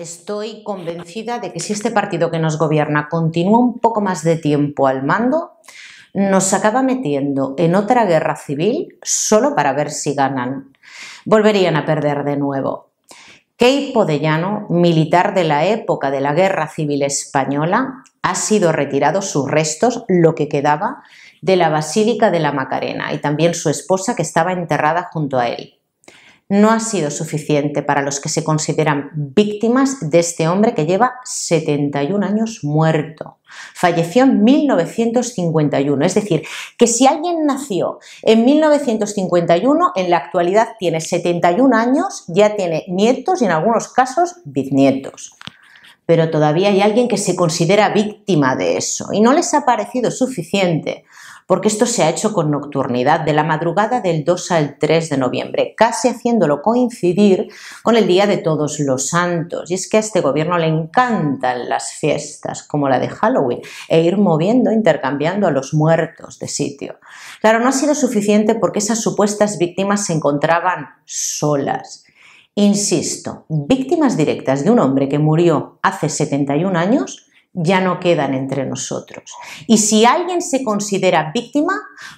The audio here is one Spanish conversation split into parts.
Estoy convencida de que si este partido que nos gobierna continúa un poco más de tiempo al mando, nos acaba metiendo en otra guerra civil solo para ver si ganan. Volverían a perder de nuevo. Keipo de Llano, militar de la época de la Guerra Civil Española, ha sido retirado sus restos, lo que quedaba, de la Basílica de la Macarena y también su esposa que estaba enterrada junto a él no ha sido suficiente para los que se consideran víctimas de este hombre que lleva 71 años muerto. Falleció en 1951, es decir, que si alguien nació en 1951, en la actualidad tiene 71 años, ya tiene nietos y en algunos casos bisnietos pero todavía hay alguien que se considera víctima de eso y no les ha parecido suficiente porque esto se ha hecho con nocturnidad de la madrugada del 2 al 3 de noviembre, casi haciéndolo coincidir con el Día de Todos los Santos. Y es que a este gobierno le encantan las fiestas, como la de Halloween, e ir moviendo, intercambiando a los muertos de sitio. Claro, no ha sido suficiente porque esas supuestas víctimas se encontraban solas. Insisto, víctimas directas de un hombre que murió hace 71 años ya no quedan entre nosotros. Y si alguien se considera víctima,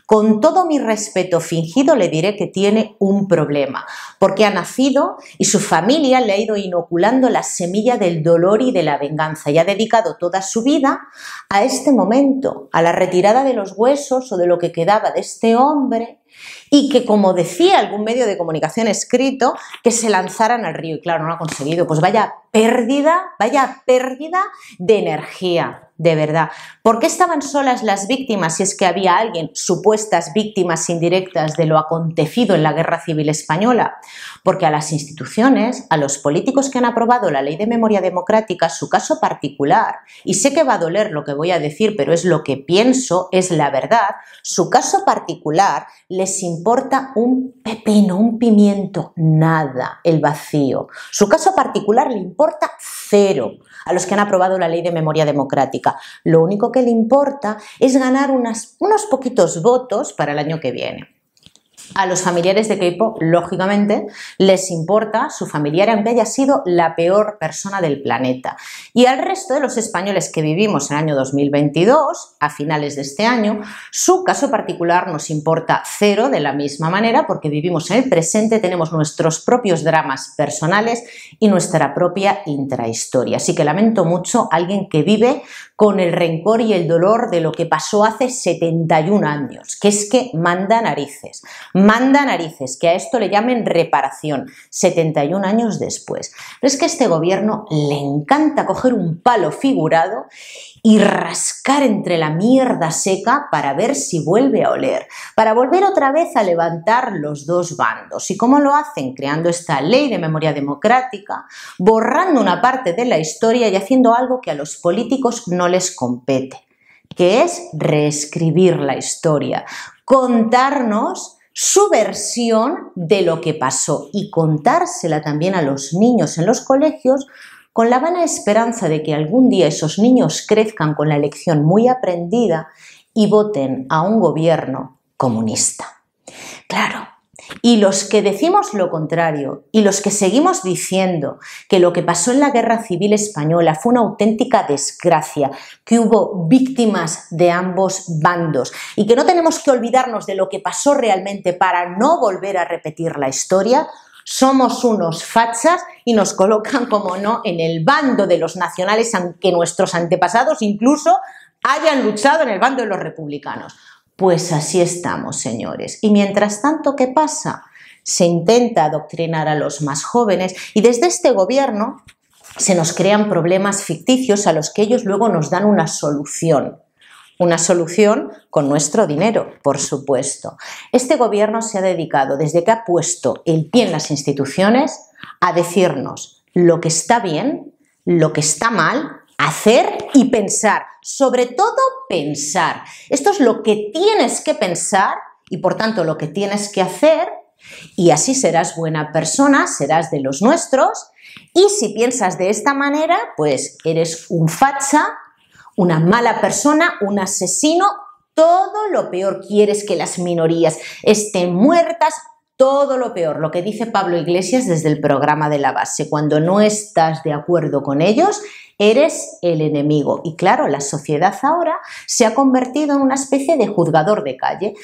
con todo mi respeto fingido le diré que tiene un problema, porque ha nacido y su familia le ha ido inoculando la semilla del dolor y de la venganza y ha dedicado toda su vida a este momento, a la retirada de los huesos o de lo que quedaba de este hombre y que, como decía algún medio de comunicación escrito, que se lanzaran al río. Y claro, no ha conseguido. Pues vaya pérdida, vaya pérdida de energía de verdad. ¿Por qué estaban solas las víctimas si es que había alguien, supuestas víctimas indirectas de lo acontecido en la Guerra Civil Española? Porque a las instituciones, a los políticos que han aprobado la Ley de Memoria Democrática, su caso particular, y sé que va a doler lo que voy a decir, pero es lo que pienso, es la verdad, su caso particular les importa un pepino, un pimiento, nada, el vacío. Su caso particular le importa cero a los que han aprobado la ley de memoria democrática. Lo único que le importa es ganar unos poquitos votos para el año que viene. A los familiares de Keipo, lógicamente, les importa su familiar aunque haya sido la peor persona del planeta. Y al resto de los españoles que vivimos en el año 2022, a finales de este año, su caso particular nos importa cero de la misma manera porque vivimos en el presente, tenemos nuestros propios dramas personales y nuestra propia intrahistoria. Así que lamento mucho a alguien que vive con el rencor y el dolor de lo que pasó hace 71 años, que es que manda narices, manda narices, que a esto le llamen reparación, 71 años después. Pero es que a este gobierno le encanta coger un palo figurado y rascar entre la mierda seca para ver si vuelve a oler, para volver otra vez a levantar los dos bandos. ¿Y cómo lo hacen? Creando esta ley de memoria democrática, borrando una parte de la historia y haciendo algo que a los políticos no les compete, que es reescribir la historia, contarnos su versión de lo que pasó y contársela también a los niños en los colegios con la vana esperanza de que algún día esos niños crezcan con la lección muy aprendida y voten a un gobierno comunista. Claro, y los que decimos lo contrario y los que seguimos diciendo que lo que pasó en la Guerra Civil Española fue una auténtica desgracia, que hubo víctimas de ambos bandos y que no tenemos que olvidarnos de lo que pasó realmente para no volver a repetir la historia, somos unos fachas y nos colocan, como no, en el bando de los nacionales, aunque nuestros antepasados incluso hayan luchado en el bando de los republicanos. Pues así estamos, señores. Y mientras tanto, ¿qué pasa? Se intenta adoctrinar a los más jóvenes y desde este gobierno se nos crean problemas ficticios a los que ellos luego nos dan una solución. Una solución con nuestro dinero, por supuesto. Este gobierno se ha dedicado, desde que ha puesto el pie en las instituciones, a decirnos lo que está bien, lo que está mal, hacer y pensar. Sobre todo pensar. Esto es lo que tienes que pensar y por tanto lo que tienes que hacer y así serás buena persona, serás de los nuestros y si piensas de esta manera, pues eres un facha una mala persona, un asesino, todo lo peor. Quieres que las minorías estén muertas, todo lo peor, lo que dice Pablo Iglesias desde el programa de la base. Cuando no estás de acuerdo con ellos, eres el enemigo. Y claro, la sociedad ahora se ha convertido en una especie de juzgador de calle.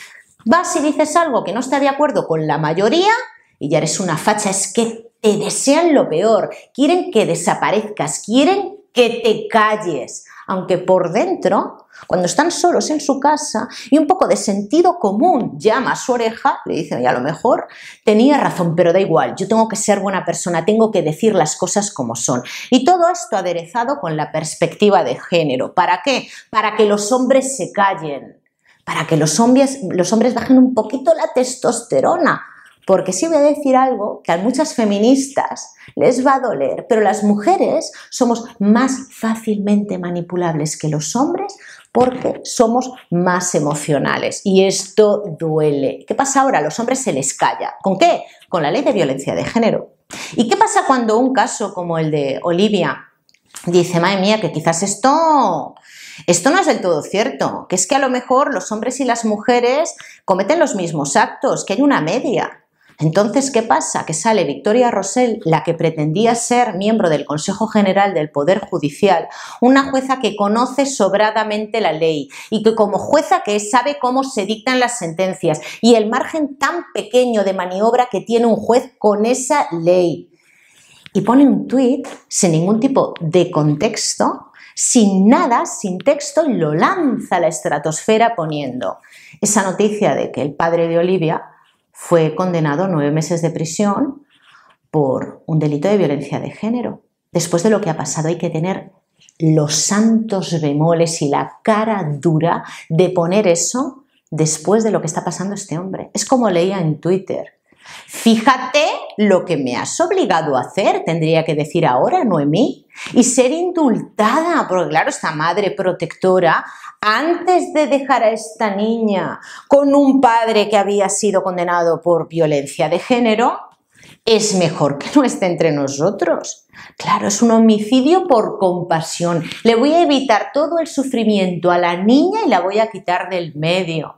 Vas y dices algo que no está de acuerdo con la mayoría y ya eres una facha. Es que te desean lo peor, quieren que desaparezcas, quieren que te calles, aunque por dentro cuando están solos en su casa y un poco de sentido común llama a su oreja, le dice, y a lo mejor tenía razón, pero da igual, yo tengo que ser buena persona, tengo que decir las cosas como son. Y todo esto aderezado con la perspectiva de género. ¿Para qué? Para que los hombres se callen, para que los hombres, los hombres bajen un poquito la testosterona. Porque sí voy a decir algo que a muchas feministas les va a doler, pero las mujeres somos más fácilmente manipulables que los hombres porque somos más emocionales y esto duele. ¿Qué pasa ahora? A los hombres se les calla. ¿Con qué? Con la ley de violencia de género. ¿Y qué pasa cuando un caso como el de Olivia dice, madre mía, que quizás esto, esto no es del todo cierto, que es que a lo mejor los hombres y las mujeres cometen los mismos actos, que hay una media? Entonces, ¿qué pasa? Que sale Victoria Rosell, la que pretendía ser miembro del Consejo General del Poder Judicial, una jueza que conoce sobradamente la ley y que como jueza que sabe cómo se dictan las sentencias y el margen tan pequeño de maniobra que tiene un juez con esa ley. Y pone un tuit sin ningún tipo de contexto, sin nada, sin texto, y lo lanza a la estratosfera poniendo esa noticia de que el padre de Olivia fue condenado a nueve meses de prisión por un delito de violencia de género. Después de lo que ha pasado hay que tener los santos bemoles y la cara dura de poner eso después de lo que está pasando este hombre. Es como leía en Twitter. Fíjate lo que me has obligado a hacer, tendría que decir ahora, Noemí, y ser indultada, porque claro, esta madre protectora antes de dejar a esta niña con un padre que había sido condenado por violencia de género, es mejor que no esté entre nosotros. Claro, es un homicidio por compasión. Le voy a evitar todo el sufrimiento a la niña y la voy a quitar del medio.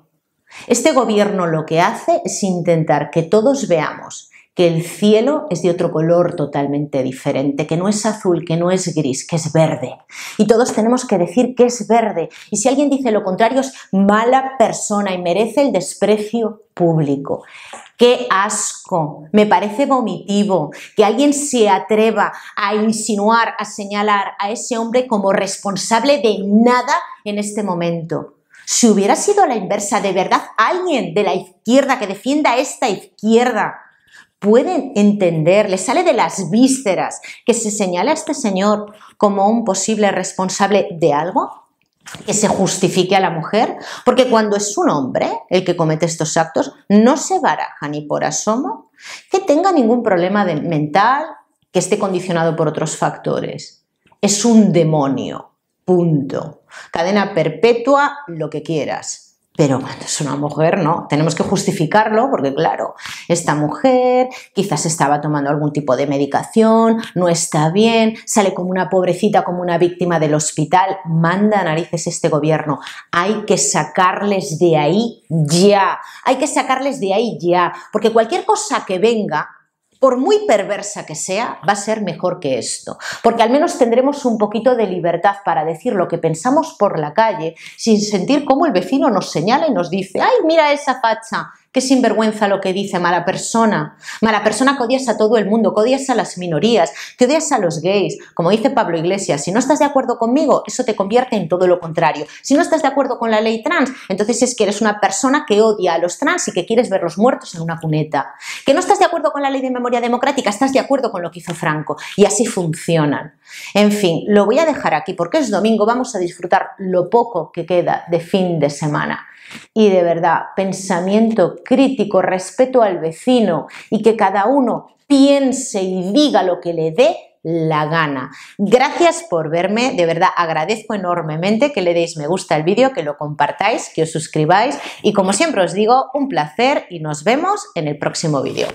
Este gobierno lo que hace es intentar que todos veamos que el cielo es de otro color totalmente diferente, que no es azul, que no es gris, que es verde. Y todos tenemos que decir que es verde. Y si alguien dice lo contrario es mala persona y merece el desprecio público. ¡Qué asco! Me parece vomitivo que alguien se atreva a insinuar, a señalar a ese hombre como responsable de nada en este momento. Si hubiera sido a la inversa, de verdad, alguien de la izquierda que defienda esta izquierda pueden entender, le sale de las vísceras que se señala a este señor como un posible responsable de algo, que se justifique a la mujer, porque cuando es un hombre el que comete estos actos, no se baraja ni por asomo que tenga ningún problema de mental, que esté condicionado por otros factores. Es un demonio, punto. Cadena perpetua, lo que quieras. Pero cuando es una mujer, no, tenemos que justificarlo porque, claro, esta mujer quizás estaba tomando algún tipo de medicación, no está bien, sale como una pobrecita, como una víctima del hospital, manda narices este gobierno. Hay que sacarles de ahí ya, hay que sacarles de ahí ya, porque cualquier cosa que venga por muy perversa que sea, va a ser mejor que esto, porque al menos tendremos un poquito de libertad para decir lo que pensamos por la calle sin sentir cómo el vecino nos señala y nos dice, ay, mira esa facha, Qué sinvergüenza lo que dice mala persona. Mala persona que odias a todo el mundo, que odias a las minorías, que odias a los gays. Como dice Pablo Iglesias, si no estás de acuerdo conmigo, eso te convierte en todo lo contrario. Si no estás de acuerdo con la ley trans, entonces es que eres una persona que odia a los trans y que quieres verlos muertos en una cuneta. Que no estás de acuerdo con la ley de memoria democrática, estás de acuerdo con lo que hizo Franco. Y así funcionan. En fin, lo voy a dejar aquí porque es domingo, vamos a disfrutar lo poco que queda de fin de semana y de verdad pensamiento crítico, respeto al vecino y que cada uno piense y diga lo que le dé la gana. Gracias por verme, de verdad agradezco enormemente que le deis me gusta al vídeo, que lo compartáis, que os suscribáis y como siempre os digo, un placer y nos vemos en el próximo vídeo.